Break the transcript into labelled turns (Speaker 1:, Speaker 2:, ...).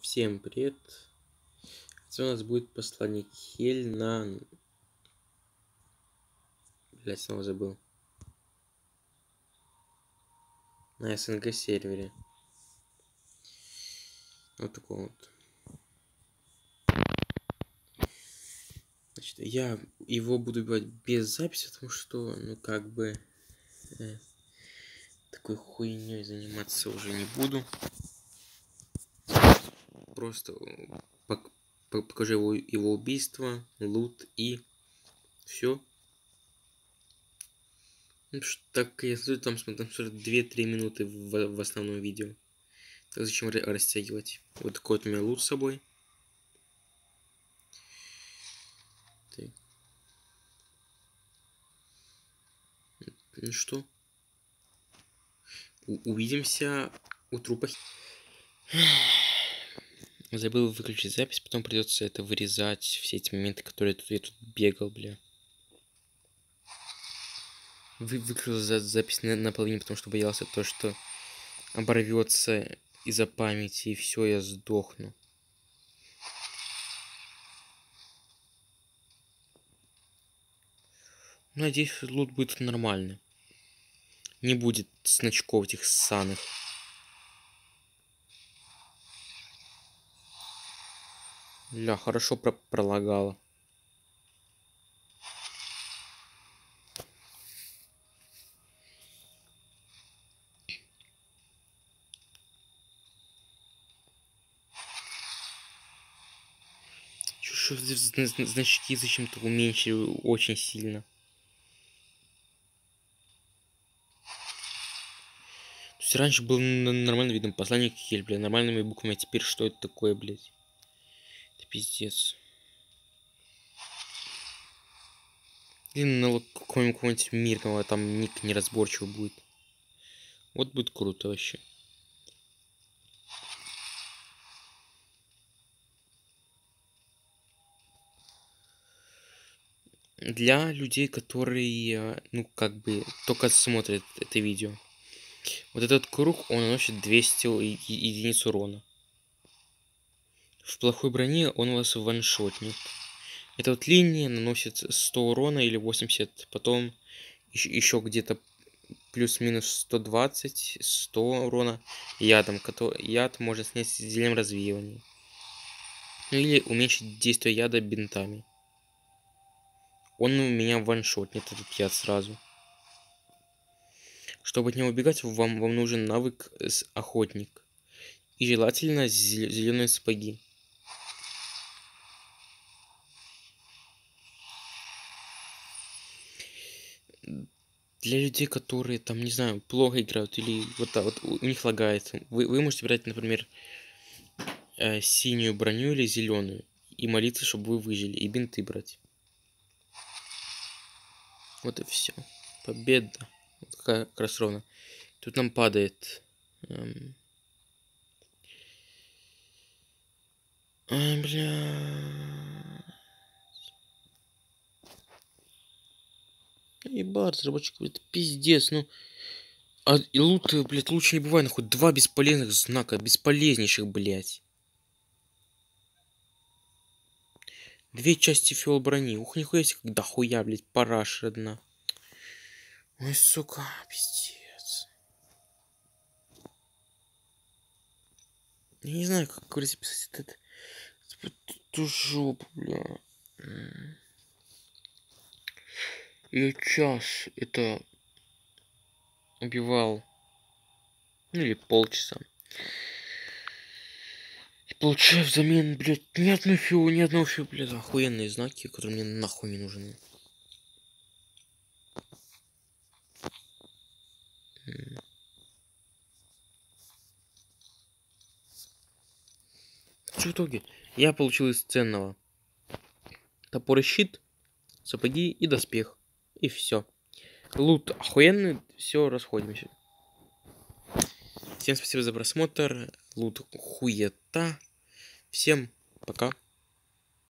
Speaker 1: Всем привет. Это у нас будет посланник Хель на... Блять, снова забыл. На СНГ сервере. Вот такой вот. Значит, я его буду убивать без записи, потому что, ну, как бы... Э, такой хуйней заниматься уже не буду просто э, покажу его, его убийство, лут и все. Ну, так я смотрю, там, там 2-3 минуты в, в основном видео. Так зачем растягивать? Вот такой вот у меня лут с собой. Ну что? У увидимся у трупа. Забыл выключить запись, потом придется это вырезать, все эти моменты, которые тут, я тут бегал, бля. Вы выключил за запись на, наполовине, потому что боялся то, что оборвется из-за памяти, и все, я сдохну. Надеюсь, лут будет нормальный. Не будет значков этих ссаных. Ля, хорошо про пролагало. Что значки зачем-то уменьшили очень сильно. То есть раньше был нормально видно Хель, бля, нормальными буквами, а теперь что это такое, блядь? Пиздец. Или на какого-нибудь мирного, там ник неразборчивый будет. Вот будет круто вообще. Для людей, которые, ну, как бы, только смотрят это видео. Вот этот круг, он наносит 200 единиц урона. В плохой броне он вас ваншотнет. Эта вот линия наносит 100 урона или 80, потом еще где-то плюс-минус 120, 100 урона ядом. Который, яд можно снять с зельем развеивания. Ну или уменьшить действие яда бинтами. Он у меня ваншотнет этот яд сразу. Чтобы от него убегать, вам, вам нужен навык с охотник. И желательно зеленые сапоги. Для людей, которые там, не знаю, плохо играют или вот вот у них лагает, вы, вы можете брать, например, э, синюю броню или зеленую и молиться, чтобы вы выжили, и бинты брать. Вот и все. Победа. Вот как раз ровно. Тут нам падает. Эм... Ай, бля. Ебать, разработчик, это пиздец, ну. А лут, блядь, лучше не бывает, нахуй. Два бесполезных знака, бесполезнейших, блядь. Две части фиол брони. Ух, нихуя себе, когда хуя, блядь, параш одна. Ой, сука, пиздец. Я не знаю, как говорится, писать этот... Эту жопу, бля. И час это убивал. Ну или полчаса. И получаю взамен, блядь, ни одной фиу, ни одного фиу, блядь, охуенные знаки, которые мне нахуй не нужны. Что в итоге? Я получил из ценного топор и щит, сапоги и доспех. И все. Лут охуенный. Все, расходимся. Всем спасибо за просмотр. Лут хуета. Всем пока.